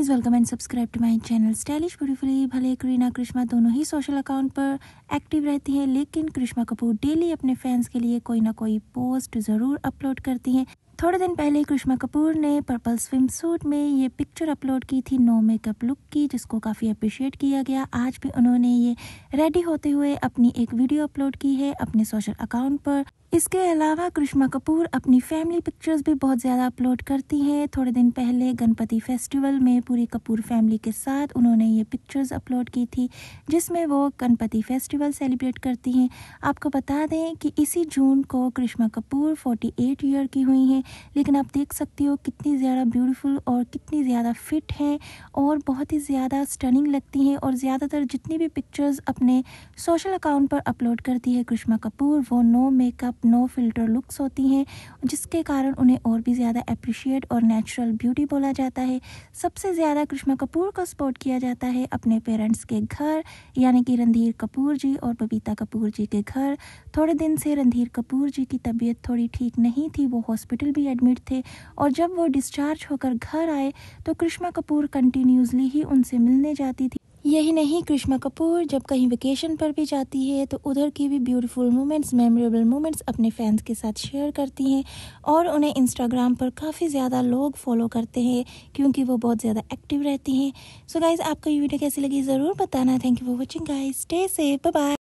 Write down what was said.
Guys welcome and subscribe to my channel stylish beautifully भले, करीना कृष्णा दोनों ही सोशल अकाउंट पर एक्टिव रहती हैं, लेकिन कृष्णा कपूर डेली अपने फैंस के लिए कोई ना कोई पोस्ट ज़रूर अपलोड करती हैं। थोड़े दिन पहले कृष्णा कपूर ने पर्पल स्विम सूट में ये पिक्चर अपलोड की थी नो मेकअप लुक की, जिसको काफ़ी अप्रिशिएट किया गया। आज भी उन्होंने ये रेडी होते हुए अपनी एक वीडियो अपलोड की है अपने सोशल अकाउंट पर। इसके अलावा कृष्णा कपूर अपनी फैमिली पिक्चर्स भी बहुत ज़्यादा अपलोड करती हैं। थोड़े दिन पहले गणपति फेस्टिवल में पूरी कपूर फैमिली के साथ उन्होंने ये पिक्चर्स अपलोड की थी, जिसमें वो गणपति फेस्टिवल सेलिब्रेट करती हैं। आपको बता दें कि इसी जून को कृष्णा कपूर 48 ईयर की हुई हैं। लेकिन आप देख सकते हो कितनी ज़्यादा ब्यूटीफुल और कितनी ज़्यादा फिट हैं और बहुत ही ज़्यादा स्टनिंग लगती हैं और ज़्यादातर जितनी भी पिक्चर्स अपने सोशल अकाउंट पर अपलोड करती है कृष्णा कपूर वो no makeup no filter looks होती हैं, जिसके कारण उन्हें और भी ज़्यादा अप्रिशिएट और नेचुरल ब्यूटी बोला जाता है। सबसे ज़्यादा कृष्णा कपूर को सपोर्ट किया जाता है अपने पेरेंट्स के घर, यानी कि रणधीर कपूर जी और बबीता कपूर जी के घर। थोड़े दिन से रणधीर कपूर जी की तबीयत थोड़ी ठीक नहीं थी, वो हॉस्पिटल भी एडमिट थे और जब वो डिस्चार्ज होकर घर आए तो कृष्णा कपूर कंटिन्यूसली ही उनसे मिलने जाती थी। यही नहीं, कृष्णा कपूर जब कहीं वेकेशन पर भी जाती है तो उधर की भी ब्यूटीफुल मोमेंट्स मेमोरेबल मोमेंट्स अपने फैंस के साथ शेयर करती हैं और उन्हें इंस्टाग्राम पर काफ़ी ज़्यादा लोग फॉलो करते हैं, क्योंकि वो बहुत ज़्यादा एक्टिव रहती हैं। सो गाइज़ आपको ये वीडियो कैसी लगी, ज़रूर बताना। Thank you for watching guys stay safe bye